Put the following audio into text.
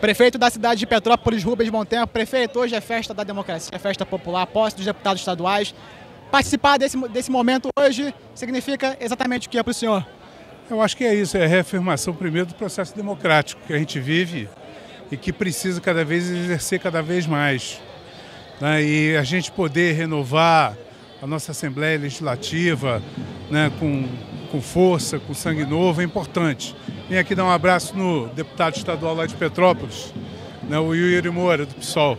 Prefeito da cidade de Petrópolis, Rubens Montempo. Prefeito, hoje é festa da democracia, é festa popular, posse dos deputados estaduais. Participar desse, desse momento hoje significa exatamente o que é para o senhor? Eu acho que é isso, é a reafirmação primeiro do processo democrático que a gente vive e que precisa cada vez exercer cada vez mais. Né? E a gente poder renovar a nossa Assembleia Legislativa né, com, com força, com sangue novo, é importante. Vim aqui dar um abraço no deputado estadual lá de Petrópolis, né, o Yuri Moura, do PSOL.